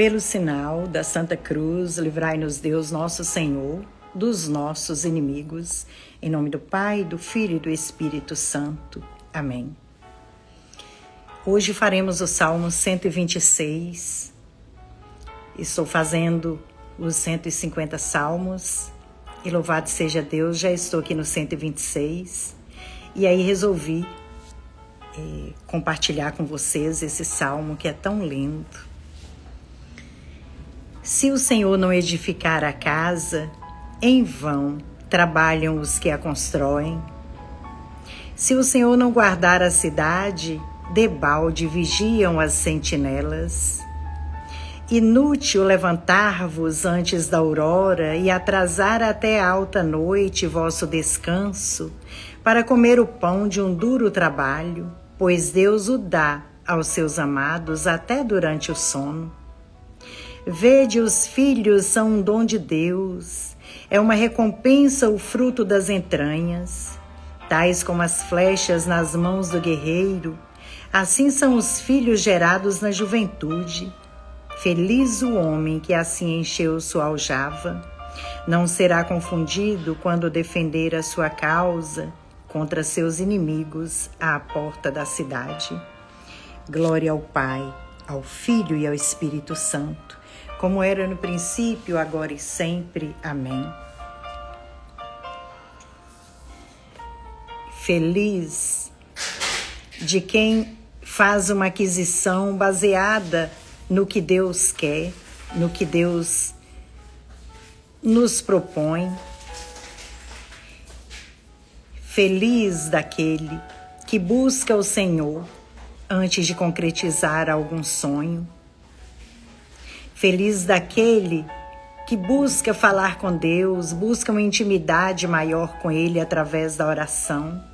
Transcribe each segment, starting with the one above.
Pelo sinal da Santa Cruz, livrai-nos Deus nosso Senhor dos nossos inimigos. Em nome do Pai, do Filho e do Espírito Santo. Amém. Hoje faremos o Salmo 126. Estou fazendo os 150 salmos e louvado seja Deus, já estou aqui no 126. E aí resolvi eh, compartilhar com vocês esse salmo que é tão lindo. Se o Senhor não edificar a casa, em vão trabalham os que a constroem. Se o Senhor não guardar a cidade, debalde vigiam as sentinelas. Inútil levantar-vos antes da aurora e atrasar até alta noite vosso descanso, para comer o pão de um duro trabalho, pois Deus o dá aos seus amados até durante o sono. Vede, os filhos são um dom de Deus, é uma recompensa o fruto das entranhas. Tais como as flechas nas mãos do guerreiro, assim são os filhos gerados na juventude. Feliz o homem que assim encheu sua aljava. Não será confundido quando defender a sua causa contra seus inimigos à porta da cidade. Glória ao Pai, ao Filho e ao Espírito Santo como era no princípio, agora e sempre. Amém. Feliz de quem faz uma aquisição baseada no que Deus quer, no que Deus nos propõe. Feliz daquele que busca o Senhor antes de concretizar algum sonho Feliz daquele que busca falar com Deus, busca uma intimidade maior com Ele através da oração.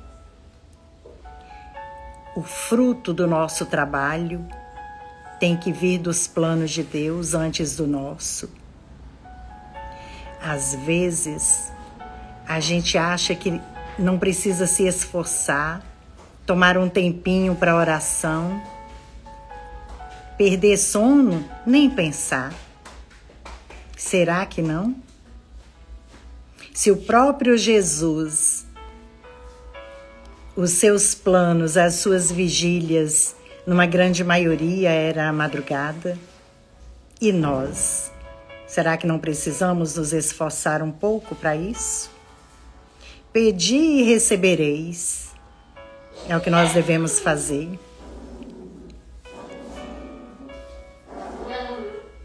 O fruto do nosso trabalho tem que vir dos planos de Deus antes do nosso. Às vezes, a gente acha que não precisa se esforçar, tomar um tempinho para oração Perder sono, nem pensar. Será que não? Se o próprio Jesus, os seus planos, as suas vigílias, numa grande maioria era a madrugada, e nós? Será que não precisamos nos esforçar um pouco para isso? Pedi e recebereis. É o que nós devemos fazer.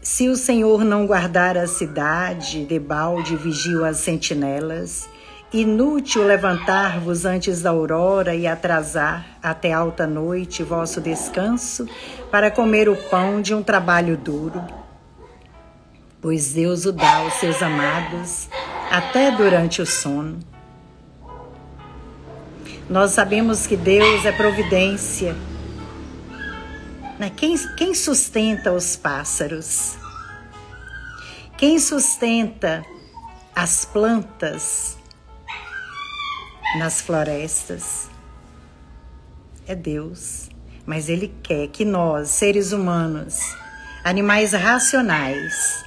Se o Senhor não guardar a cidade, debalde vigio as sentinelas. Inútil levantar-vos antes da aurora e atrasar até alta noite vosso descanso para comer o pão de um trabalho duro. Pois Deus o dá aos seus amados até durante o sono. Nós sabemos que Deus é providência. Né? Quem, quem sustenta os pássaros? Quem sustenta as plantas nas florestas é Deus. Mas Ele quer que nós, seres humanos, animais racionais,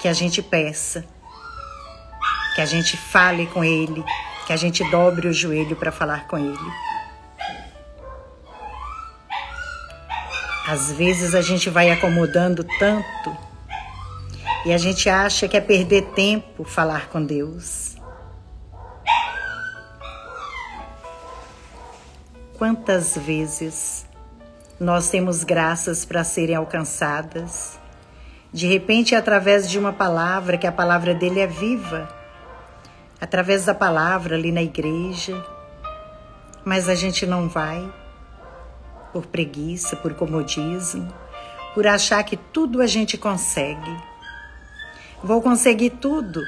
que a gente peça, que a gente fale com Ele, que a gente dobre o joelho para falar com Ele. Às vezes a gente vai acomodando tanto e a gente acha que é perder tempo falar com Deus. Quantas vezes nós temos graças para serem alcançadas, de repente através de uma palavra, que a palavra dele é viva, através da palavra ali na igreja, mas a gente não vai por preguiça, por comodismo, por achar que tudo a gente consegue vou conseguir tudo.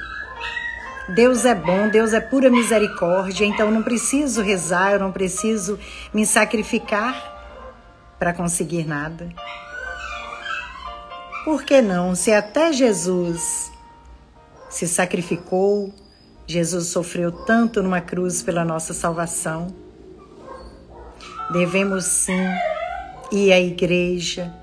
Deus é bom, Deus é pura misericórdia, então não preciso rezar, eu não preciso me sacrificar para conseguir nada. Por que não? Se até Jesus se sacrificou, Jesus sofreu tanto numa cruz pela nossa salvação, devemos sim ir à igreja,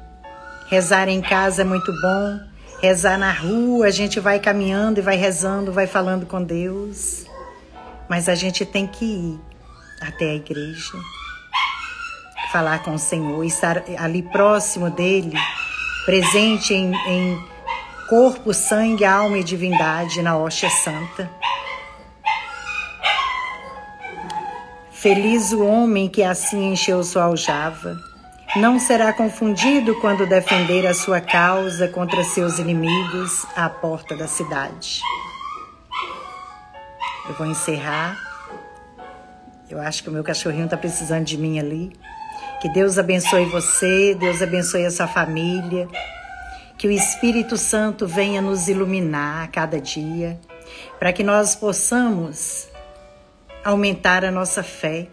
Rezar em casa é muito bom. Rezar na rua, a gente vai caminhando e vai rezando, vai falando com Deus. Mas a gente tem que ir até a igreja, falar com o Senhor, estar ali próximo dele, presente em, em corpo, sangue, alma e divindade na hóstia santa. Feliz o homem que assim encheu sua aljava. Não será confundido quando defender a sua causa contra seus inimigos à porta da cidade. Eu vou encerrar. Eu acho que o meu cachorrinho está precisando de mim ali. Que Deus abençoe você, Deus abençoe a sua família. Que o Espírito Santo venha nos iluminar a cada dia, para que nós possamos aumentar a nossa fé,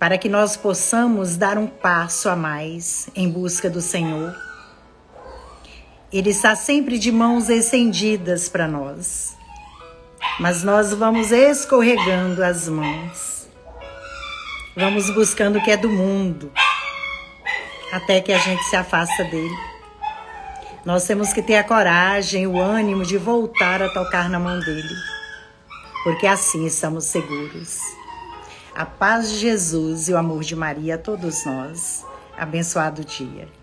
para que nós possamos dar um passo a mais em busca do Senhor. Ele está sempre de mãos estendidas para nós, mas nós vamos escorregando as mãos, vamos buscando o que é do mundo, até que a gente se afasta dele. Nós temos que ter a coragem, o ânimo de voltar a tocar na mão dele, porque assim estamos seguros. A paz de Jesus e o amor de Maria a todos nós. Abençoado dia.